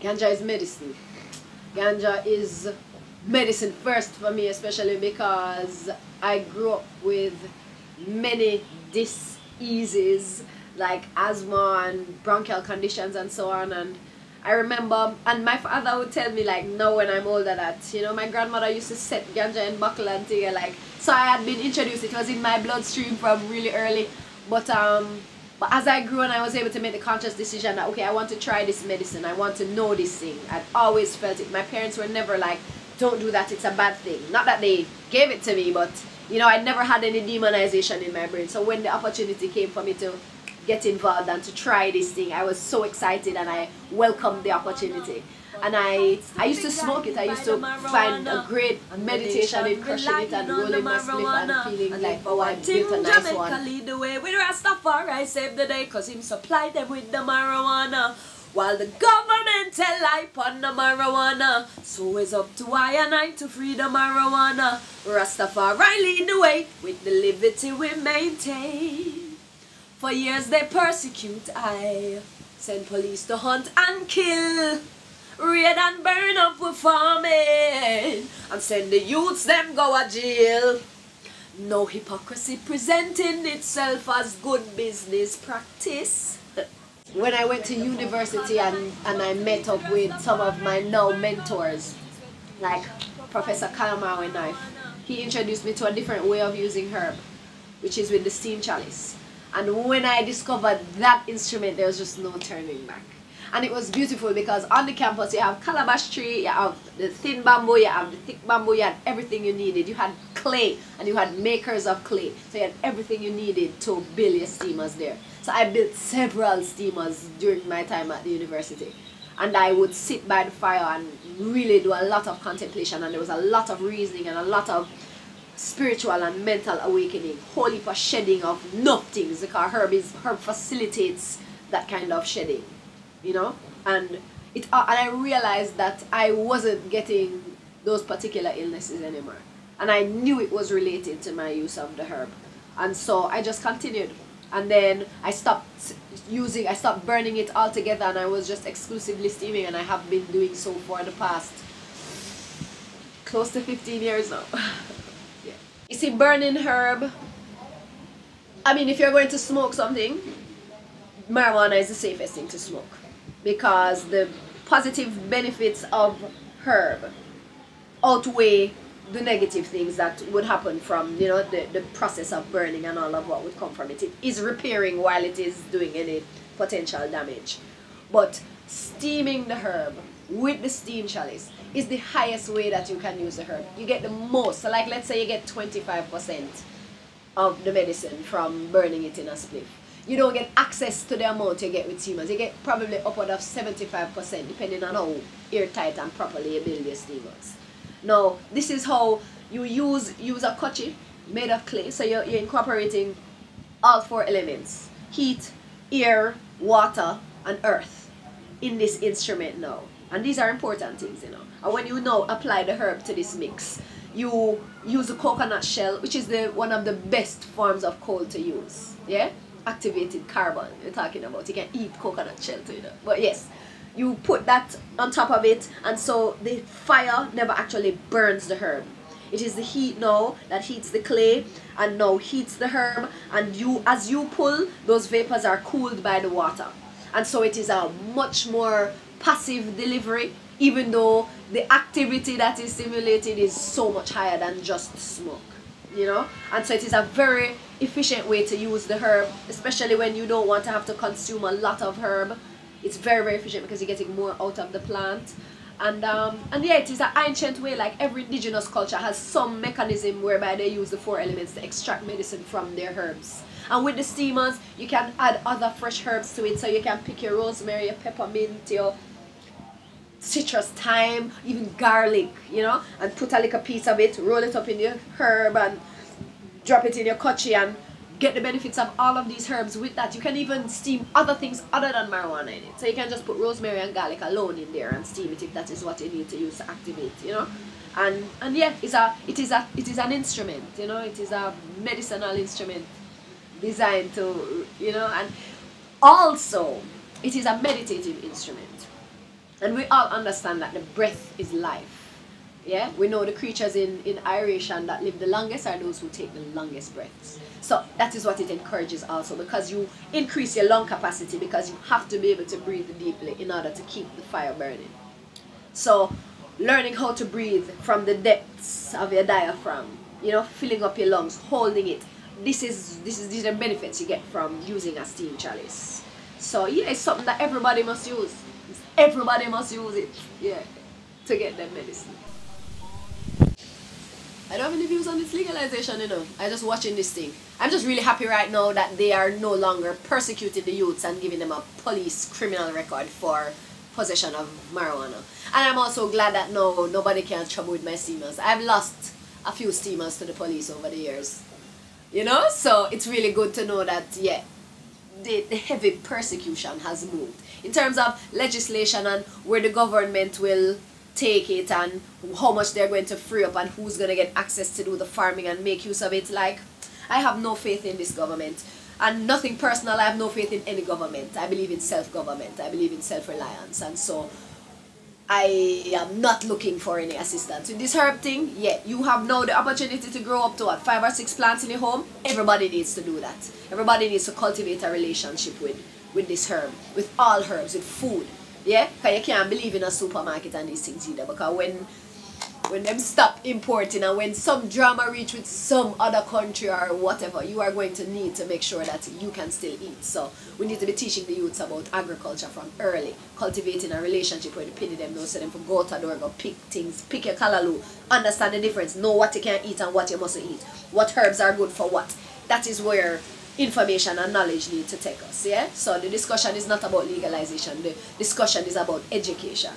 Ganja is medicine. Ganja is medicine first for me, especially because I grew up with many diseases like asthma and bronchial conditions and so on. And I remember, and my father would tell me like, no, when I'm older, that you know, my grandmother used to set ganja in buckle and thing, like, so I had been introduced. It was in my bloodstream from really early, but um. But as I grew and I was able to make the conscious decision that okay, I want to try this medicine. I want to know this thing. I'd always felt it. My parents were never like, don't do that. It's a bad thing. Not that they gave it to me, but you know, I never had any demonization in my brain. So when the opportunity came for me to get involved and to try this thing. I was so excited and I welcomed the opportunity. And I, I used to smoke it. I used to find a great meditation in crushing it and rolling my spliff and feeling like, oh, I built a nice one. lead the way with Rastafari save the day cause him supply them with the marijuana. While the government tell I on the marijuana So it's up to I and I to free the marijuana Rastafari lead the way with the liberty we maintain for years they persecute I Send police to hunt and kill Raid and burn up with farming. And send the youths them go a jail. No hypocrisy presenting itself as good business practice. When I went to university and, and I met up with some of my now mentors Like Professor Kalamawe Knife He introduced me to a different way of using herb Which is with the steam chalice. And when I discovered that instrument, there was just no turning back. And it was beautiful because on the campus you have calabash tree, you have the thin bamboo, you have the thick bamboo, you had everything you needed. You had clay and you had makers of clay. So you had everything you needed to build your steamers there. So I built several steamers during my time at the university. And I would sit by the fire and really do a lot of contemplation and there was a lot of reasoning and a lot of spiritual and mental awakening, holy for shedding of things because herb is herb facilitates that kind of shedding, you know, and it uh, and I realized that I wasn't getting those particular illnesses anymore, and I knew it was related to my use of the herb, and so I just continued, and then I stopped using, I stopped burning it altogether, and I was just exclusively steaming, and I have been doing so for the past close to 15 years now. yeah. You see, burning herb, I mean, if you're going to smoke something, marijuana is the safest thing to smoke because the positive benefits of herb outweigh the negative things that would happen from you know the, the process of burning and all of what would come from it. It is repairing while it is doing any potential damage. But steaming the herb with the steam chalice is the highest way that you can use the herb. You get the most. So like let's say you get 25% of the medicine from burning it in a spliff. You don't get access to the amount you get with steamers. You get probably upward of 75% depending on how airtight and properly you build your steamers. Now, this is how you use use a kochi made of clay. So you're, you're incorporating all four elements. Heat, air, water, and earth in this instrument now. And these are important things, you know. And when you now apply the herb to this mix, you use a coconut shell, which is the one of the best forms of coal to use. Yeah? Activated carbon, you're talking about. You can eat coconut shell you know. But yes, you put that on top of it, and so the fire never actually burns the herb. It is the heat now that heats the clay and now heats the herb and you as you pull those vapors are cooled by the water and so it is a much more passive delivery even though the activity that is simulated is so much higher than just smoke you know and so it is a very efficient way to use the herb especially when you don't want to have to consume a lot of herb. It's very very efficient because you're getting more out of the plant. And um, and yeah it is an ancient way like every indigenous culture has some mechanism whereby they use the four elements to extract medicine from their herbs. And with the steamers you can add other fresh herbs to it. So you can pick your rosemary your peppermint your citrus, thyme, even garlic, you know, and put a little piece of it, roll it up in your herb and drop it in your kochi and get the benefits of all of these herbs with that. You can even steam other things other than marijuana in it. So you can just put rosemary and garlic alone in there and steam it if that is what you need to use to activate, you know. And and yeah, it's a it is a it is an instrument, you know, it is a medicinal instrument designed to you know and also it is a meditative instrument And we all understand that the breath is life. Yeah, we know the creatures in, in aeration that live the longest are those who take the longest breaths. So that is what it encourages also because you increase your lung capacity because you have to be able to breathe deeply in order to keep the fire burning. So learning how to breathe from the depths of your diaphragm, you know, filling up your lungs, holding it. This is this is these are benefits you get from using a steam chalice. So yeah, it's something that everybody must use. Everybody must use it. Yeah. To get their medicine. I don't have any views on this legalization, you know. I'm just watching this thing. I'm just really happy right now that they are no longer persecuting the youths and giving them a police criminal record for possession of marijuana. And I'm also glad that no nobody can trouble with my steamers. I've lost a few steamers to the police over the years. You know? So it's really good to know that yeah the, the heavy persecution has moved. In terms of legislation and where the government will take it and how much they're going to free up and who's going to get access to do the farming and make use of it. Like, I have no faith in this government. And nothing personal, I have no faith in any government. I believe in self-government. I believe in self-reliance. And so, I am not looking for any assistance. In this herb thing, yeah, you have now the opportunity to grow up to what, five or six plants in your home? Everybody needs to do that. Everybody needs to cultivate a relationship with, with this herb, with all herbs, with food. Yeah, because you can't believe in a supermarket and these things either. Because when when them stop importing and when some drama reach with some other country or whatever, you are going to need to make sure that you can still eat. So we need to be teaching the youths about agriculture from early, cultivating a relationship with the penny them, know so them for go to door, go pick things, pick your callaloo, understand the difference, know what you can eat and what you mustn't eat, what herbs are good for what. That is where information and knowledge need to take us, yeah? So the discussion is not about legalization, the discussion is about education.